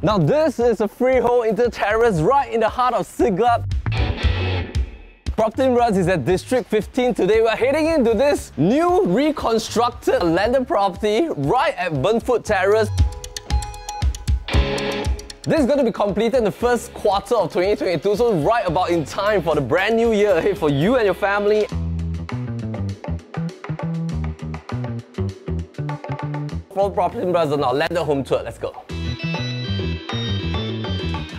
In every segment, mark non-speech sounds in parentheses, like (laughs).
Now this is a freehold inter-terrace right in the heart of Siglap. Property Runs is at District 15 today. We're heading into this new reconstructed landed property right at Burnfoot Terrace. This is going to be completed in the first quarter of 2022, so right about in time for the brand new year ahead for you and your family. For Property Brothers on our landed home tour, let's go.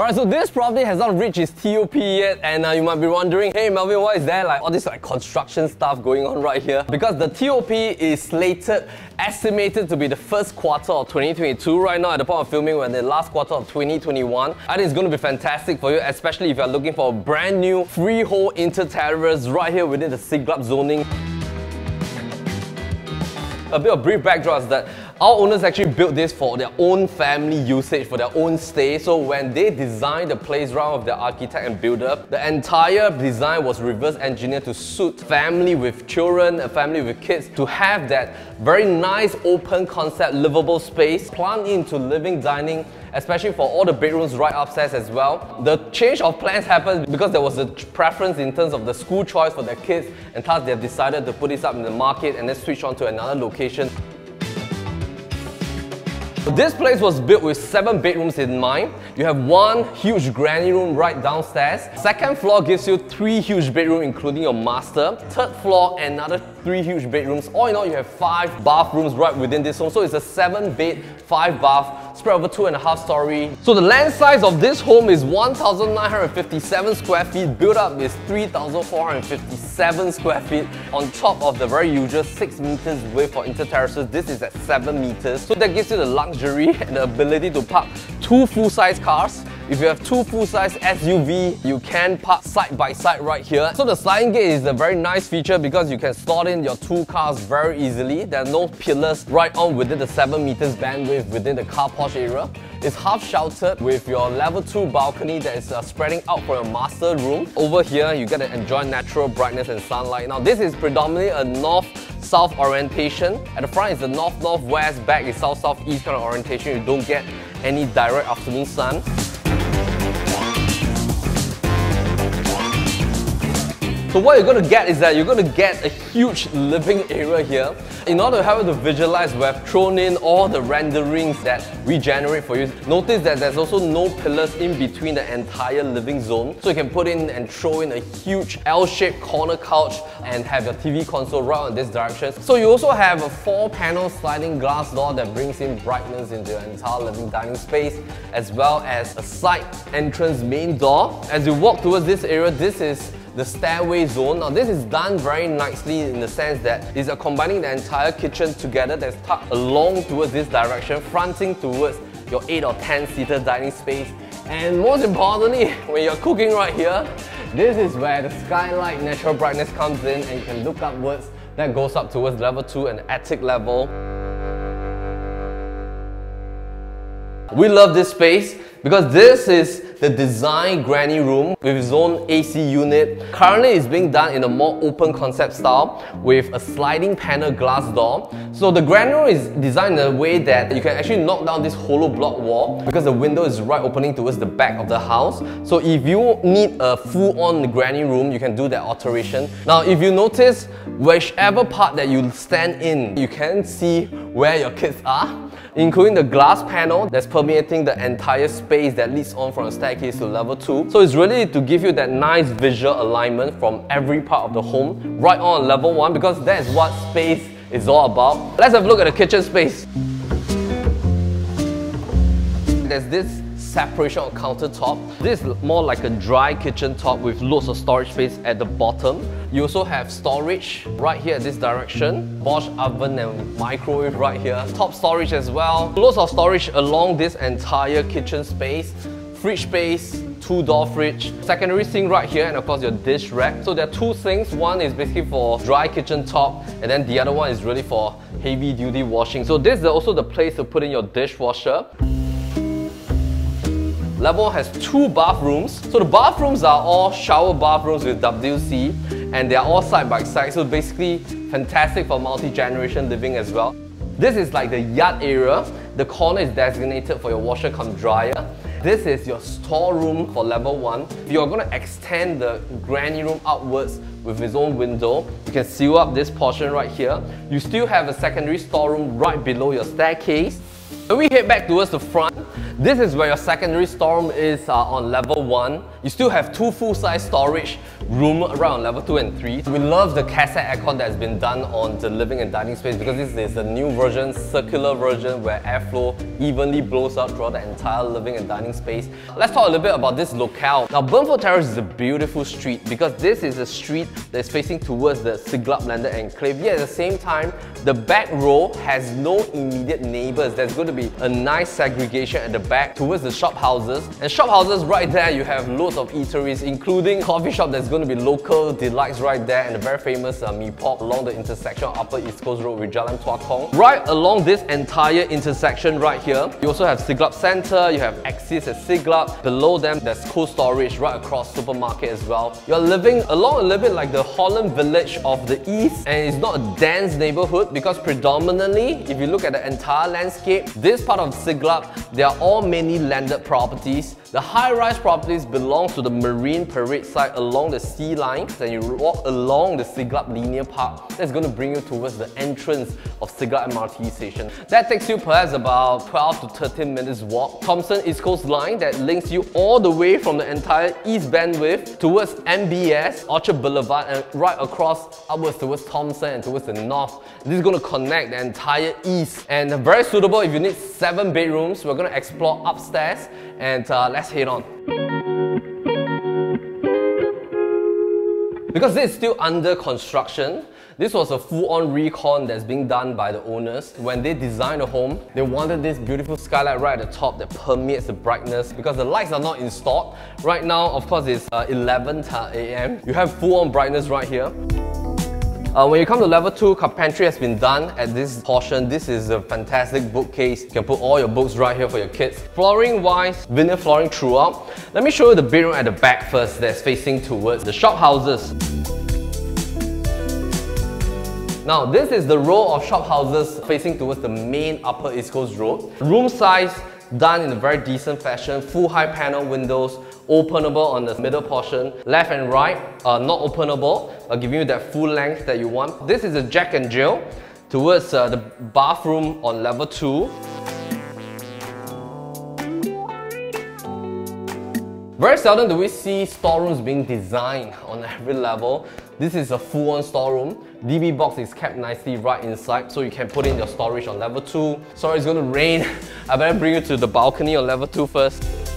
Alright, so this property has not reached its TOP yet and uh, you might be wondering, hey Melvin, why is there like all this like construction stuff going on right here? Because the TOP is slated, estimated to be the first quarter of 2022 right now at the point of filming when the last quarter of 2021. I think it's going to be fantastic for you, especially if you're looking for a brand new freehold inter-terrace right here within the Siglap zoning. A bit of brief backdrop is that our owners actually built this for their own family usage, for their own stay. So when they designed the place round of their architect and builder, the entire design was reverse engineered to suit family with children, a family with kids, to have that very nice open concept livable space, planned into living, dining, especially for all the bedrooms right upstairs as well. The change of plans happened because there was a preference in terms of the school choice for their kids and thus they have decided to put this up in the market and then switch on to another location. This place was built with seven bedrooms in mind. You have one huge granny room right downstairs. Second floor gives you three huge bedrooms including your master. Third floor, another three huge bedrooms. All in all, you have five bathrooms right within this home. So it's a seven bed, five bath, spread over two and a half story. So the land size of this home is 1,957 square feet. Built up is 3,457 square feet on top of the very usual 6 meters width for inter-terraces. This is at 7 meters. So that gives you the luxury (laughs) and the ability to park two full-size cars if you have two full-size SUV, you can park side by side right here. So the sliding gate is a very nice feature because you can slot in your two cars very easily. There are no pillars right on within the 7 meters bandwidth within the carport area. It's half sheltered with your level 2 balcony that is uh, spreading out for your master room. Over here, you get to enjoy natural brightness and sunlight. Now this is predominantly a north south orientation. At the front is the north northwest, back is south southeast kind of orientation. You don't get any direct afternoon sun. So what you're going to get is that you're going to get a huge living area here. In order to help you to visualize, we have thrown in all the renderings that we generate for you. Notice that there's also no pillars in between the entire living zone. So you can put in and throw in a huge L-shaped corner couch and have your TV console right on this direction. So you also have a four panel sliding glass door that brings in brightness into your entire living dining space as well as a side entrance main door. As you walk towards this area, this is the stairway zone. Now this is done very nicely in the sense that it's combining the entire kitchen together that's tucked along towards this direction, fronting towards your 8 or 10 seater dining space. And most importantly, (laughs) when you're cooking right here, this is where the skylight natural brightness comes in and you can look upwards. That goes up towards level 2 and attic level. We love this space because this is the design granny room with its own AC unit. Currently it's being done in a more open concept style with a sliding panel glass door. So the granny room is designed in a way that you can actually knock down this hollow block wall because the window is right opening towards the back of the house. So if you need a full-on granny room, you can do that alteration. Now if you notice, whichever part that you stand in, you can see where your kids are including the glass panel that's permeating the entire space that leads on from the staircase to level 2. So it's really to give you that nice visual alignment from every part of the home right on level 1 because that is what space is all about. Let's have a look at the kitchen space. There's this separation of countertop. This is more like a dry kitchen top with loads of storage space at the bottom. You also have storage right here at this direction. Bosch oven and microwave right here. Top storage as well. Loads of storage along this entire kitchen space. Fridge space, two door fridge, secondary sink right here, and of course your dish rack. So there are two sinks. One is basically for dry kitchen top, and then the other one is really for heavy duty washing. So this is also the place to put in your dishwasher. Level has two bathrooms. So the bathrooms are all shower bathrooms with WC and they are all side by side. So basically fantastic for multi-generation living as well. This is like the yard area The corner is designated for your washer come dryer. This is your storeroom for level 1. You're to extend the granny room outwards with its own window. You can seal up this portion right here. You still have a secondary storeroom right below your staircase. When we head back towards the front, this is where your secondary storeroom is uh, on level 1. You still have two full-size storage room around level 2 and 3. We love the cassette aircon that has been done on the living and dining space because this is a new version, circular version where airflow evenly blows out throughout the entire living and dining space. Let's talk a little bit about this locale. Now Burnfoot Terrace is a beautiful street because this is a street that is facing towards the Siglap Landed Enclave. Yet at the same time, the back row has no immediate neighbours. There's going to be a nice segregation at the back towards the shop houses. And shop houses right there, you have loads of eateries, including coffee shop that's going to be local delights right there and a very famous uh, mee along the intersection of Upper East Coast Road with Jalan Tua Kong. Right along this entire intersection right here, you also have Siglap Center, you have Axis at Siglap. Below them, there's Cold Storage right across supermarket as well. You're living along a little bit like the Holland Village of the East and it's not a dense neighborhood because predominantly, if you look at the entire landscape, this part of Siglap, there are all many landed properties. The high-rise properties belong to the Marine Parade site along the sea line. Then you walk along the Siglap Linear Park. That's going to bring you towards the entrance of Siglap MRT station. That takes you perhaps about 12 to 13 minutes walk. Thomson East Coast Line that links you all the way from the entire East Bandwidth towards MBS, Orchard Boulevard and right across upwards towards Thomson and towards the north. This is going to connect the entire east and very suitable if you need seven bedrooms. We're going to explore upstairs and uh, let's head on. Because this is still under construction, this was a full-on recon that's being done by the owners. When they designed the home, they wanted this beautiful skylight right at the top that permeates the brightness because the lights are not installed. Right now, of course, it's uh, 11 a.m. You have full-on brightness right here. Uh, when you come to level 2, carpentry has been done at this portion. This is a fantastic bookcase. You can put all your books right here for your kids. Flooring wise, vinyl flooring throughout. Let me show you the bedroom at the back first that's facing towards the shop houses. Now this is the row of shop houses facing towards the main Upper East Coast Road. Room size done in a very decent fashion, full high panel windows, openable on the middle portion, left and right are not openable, but giving you that full length that you want. This is a Jack and Jill towards uh, the bathroom on level 2. Very seldom do we see storerooms being designed (laughs) on every level. This is a full-on storeroom. DB box is kept nicely right inside so you can put in your storage on level 2. Sorry, it's gonna rain. (laughs) I better bring you to the balcony on level 2 first.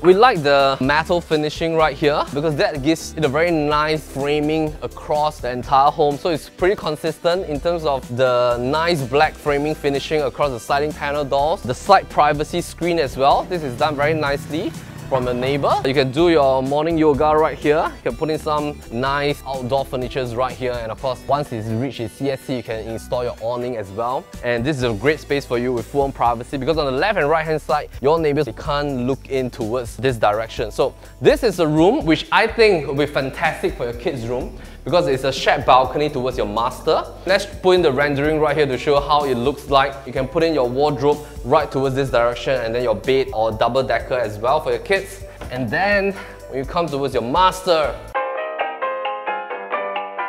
We like the metal finishing right here because that gives it a very nice framing across the entire home. So it's pretty consistent in terms of the nice black framing finishing across the sliding panel doors. The slight privacy screen as well. This is done very nicely from a neighbor. You can do your morning yoga right here. You can put in some nice outdoor furnitures right here. And of course, once it's reached its CSC, you can install your awning as well. And this is a great space for you with full privacy because on the left and right hand side, your neighbors can't look in towards this direction. So this is a room which I think will be fantastic for your kids' room because it's a shared balcony towards your master. Let's put in the rendering right here to show how it looks like. You can put in your wardrobe right towards this direction and then your bed or double decker as well for your kids. And then when you come towards your master,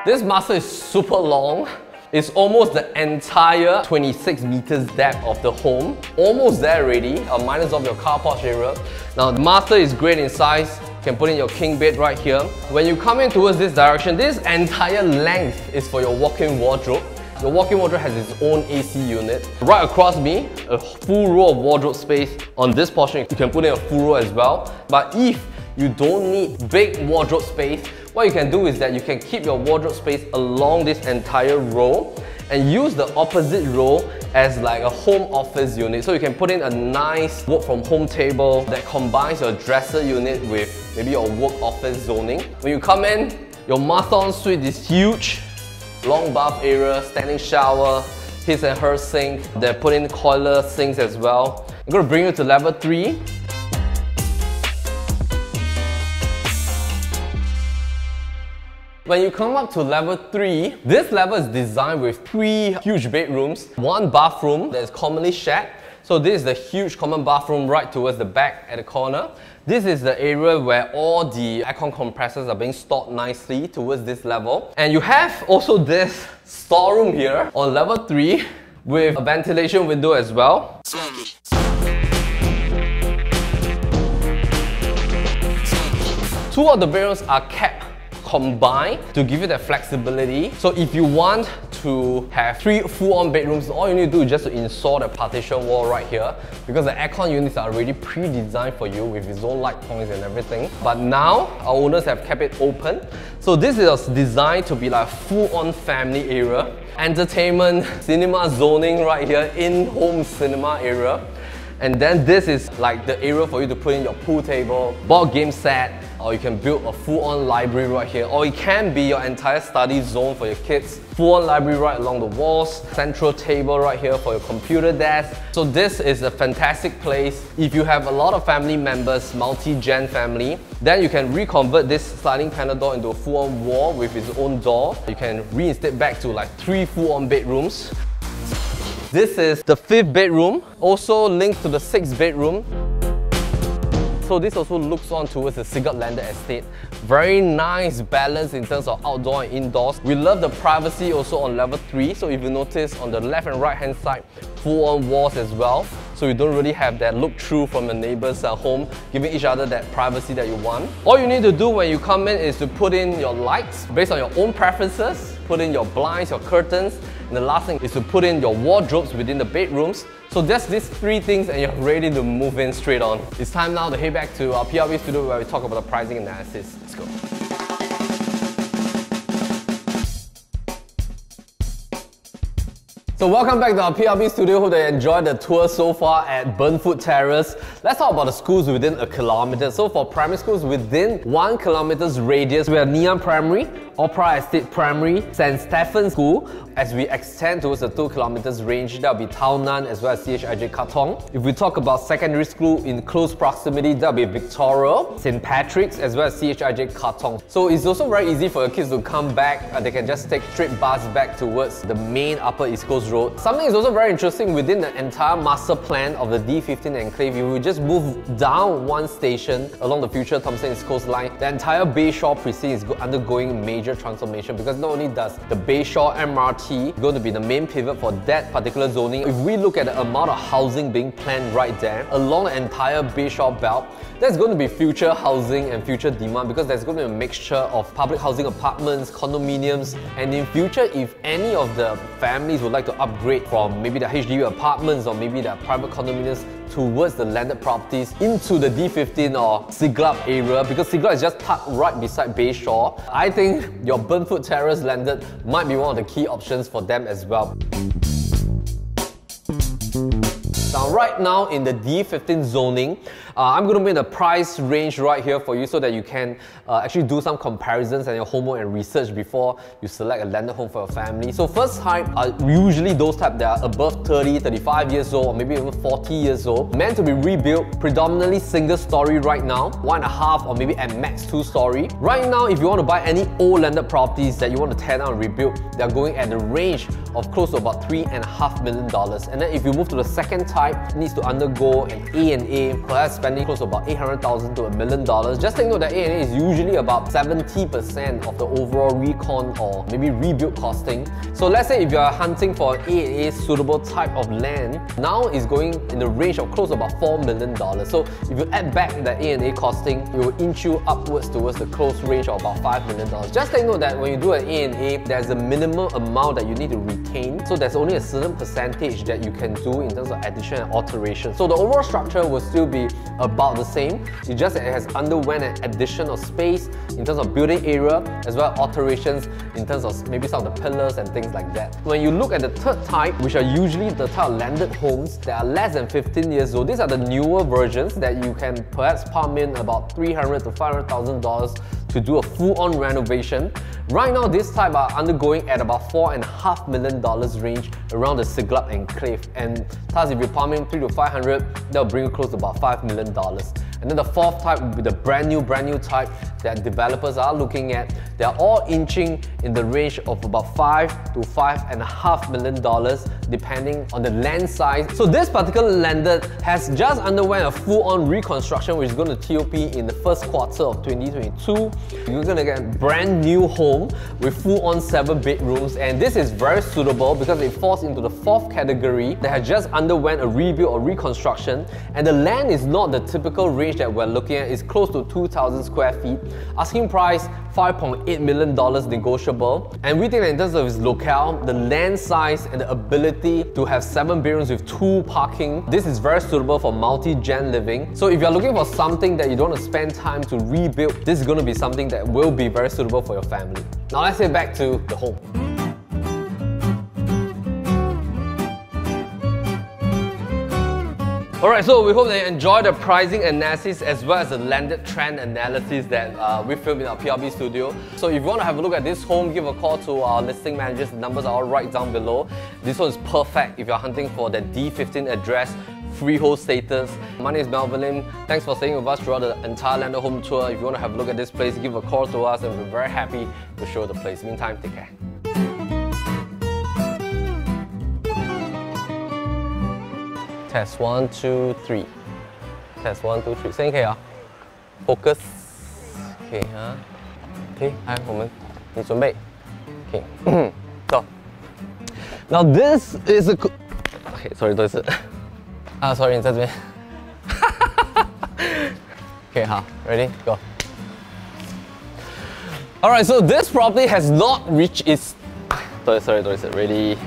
this master is super long. It's almost the entire 26 meters depth of the home. Almost there already, uh, minus of your car carport area. Now the master is great in size. Can put in your king bed right here. When you come in towards this direction, this entire length is for your walk-in wardrobe. Your walk-in wardrobe has its own AC unit. Right across me, a full row of wardrobe space. On this portion, you can put in a full row as well. But if you don't need big wardrobe space, what you can do is that you can keep your wardrobe space along this entire row and use the opposite row as like a home office unit. So you can put in a nice work from home table that combines your dresser unit with maybe your work office zoning. When you come in, your master ensuite is huge, long bath area, standing shower, his and her sink. They're putting Kohler sinks as well. I'm gonna bring you to level 3. When you come up to level 3, this level is designed with three huge bedrooms, one bathroom that is commonly shared, so this is the huge common bathroom right towards the back at the corner. This is the area where all the aircon compressors are being stored nicely towards this level. And you have also this storeroom here on level 3 with a ventilation window as well. Two of the bedrooms are kept combined to give you that flexibility. So if you want to have three full-on bedrooms, all you need to do is just to install the partition wall right here because the aircon units are already pre-designed for you with its own light points and everything. But now, our owners have kept it open. So this is designed to be like full-on family area. Entertainment, cinema zoning right here, in-home cinema area. And then this is like the area for you to put in your pool table, board game set, or you can build a full-on library right here, or it can be your entire study zone for your kids. Full-on library right along the walls, central table right here for your computer desk. So this is a fantastic place. If you have a lot of family members, multi-gen family, then you can reconvert this sliding panel door into a full-on wall with its own door. You can reinstate back to like three full-on bedrooms. This is the fifth bedroom, also linked to the sixth bedroom. So this also looks on towards the Siglap Landed Estate. Very nice balance in terms of outdoor and indoors. We love the privacy also on level 3. So if you notice on the left and right hand side, full on walls as well. So you don't really have that look through from the neighbor's uh, home, giving each other that privacy that you want. All you need to do when you come in is to put in your lights based on your own preferences, put in your blinds, your curtains, and the last thing is to put in your wardrobes within the bedrooms. So just these three things and you're ready to move in straight on. It's time now to head back to our PLB studio where we talk about the pricing analysis. Let's go. So welcome back to our PLB studio. Hope you enjoyed the tour so far at Burnfoot Terrace. Let's talk about the schools within a kilometer. So for primary schools within one kilometer's radius, we have Ann Primary, Opera Estate Primary, St. Stephen's School. As we extend towards the 2 kilometers range, that'll be Tao Nan as well as CHIJ Katong. If we talk about secondary school in close proximity, that'll be Victoria, St. Patrick's as well as CHIJ Katong. So it's also very easy for your kids to come back. Uh, they can just take straight bus back towards the main Upper East Coast Road. Something is also very interesting within the entire master plan of the D15 enclave. If we just move down one station along the future Thomson East Coast line, the entire Bayshore precinct is undergoing major major transformation because not only does the Bayshore MRT going to be the main pivot for that particular zoning, if we look at the amount of housing being planned right there along the entire Bayshore belt, there's going to be future housing and future demand because there's going to be a mixture of public housing apartments, condominiums, and in future, if any of the families would like to upgrade from maybe the HDB apartments or maybe the private condominiums towards the landed properties into the D15 or Siglap area because Siglap is just tucked right beside Bayshore. I think your Burnfoot Terrace landed might be one of the key options for them as well. Right now in the D15 zoning, uh, I'm going to make the price range right here for you so that you can uh, actually do some comparisons and your homework and research before you select a landed home for your family. So first type are usually those type that are above 30, 35 years old or maybe even 40 years old, meant to be rebuilt, predominantly single story right now, one and a half or maybe at max two story. Right now, if you want to buy any old landed properties that you want to tear down and rebuild, they're going at the range of close to about three and a half million dollars. And then if you move to the second type, needs to undergo an A&A, perhaps spending close to about 800,000 to a million dollars. Just take note that A&A is usually about 70% of the overall recon or maybe rebuild costing. So let's say if you're hunting for an A&A suitable type of land, now is going in the range of close to about $4 million. So if you add back the A&A costing, it will inch you upwards towards the close range of about $5 million. Just take note that when you do an A&A, there's a minimum amount that you need to retain. So there's only a certain percentage that you can do in terms of addition alteration. So the overall structure will still be about the same. It just it has underwent an addition of space in terms of building area as well as alterations in terms of maybe some of the pillars and things like that. When you look at the third type, which are usually the type of landed homes that are less than 15 years old, these are the newer versions that you can perhaps pump in about 300 to 500,000 dollars to do a full-on renovation. Right now, this type are undergoing at about four and a half million dollars range around the Siglap enclave. And thus, if you're pumping three to 500, that'll bring you close to about five million dollars. And then the fourth type would be the brand new, brand new type that developers are looking at. They're all inching in the range of about five to five and a half million dollars, depending on the land size. So this particular landed has just underwent a full-on reconstruction, which is going to TOP in the first quarter of 2022. You're gonna get a brand new home with full-on seven bedrooms, and this is very suitable because it falls into the fourth category that has just underwent a rebuild or reconstruction, and the land is not the typical range that we're looking at. is close to 2,000 square feet. Asking price $5.8 million negotiable. And we think that in terms of its locale, the land size and the ability to have seven bedrooms with two parking, this is very suitable for multi-gen living. So if you're looking for something that you don't want to spend time to rebuild, this is going to be something that will be very suitable for your family. Now let's head back to the home. Alright, so we hope that you enjoy the pricing analysis as well as the landed trend analysis that uh, we filmed in our PLB studio. So if you want to have a look at this home, give a call to our listing managers. The numbers are all right down below. This one is perfect if you're hunting for that D15 address freehold status. My name is Melvin Lim. Thanks for staying with us throughout the entire landed home tour. If you want to have a look at this place, give a call to us and we're very happy to show the place. Meantime, take care. Test one, two, three. Test one, two, three. 声音可以啊？Focus。可以(clears throat) 啊。OK，来，我们，你准备。OK，走。Now this is a. OK，sorry，、okay, 多一次。啊，sorry，你在这边。OK，好，ready，go。Alright, (laughs) (laughs) so this property has not reached its. Sorry, sorry, sorry, ready.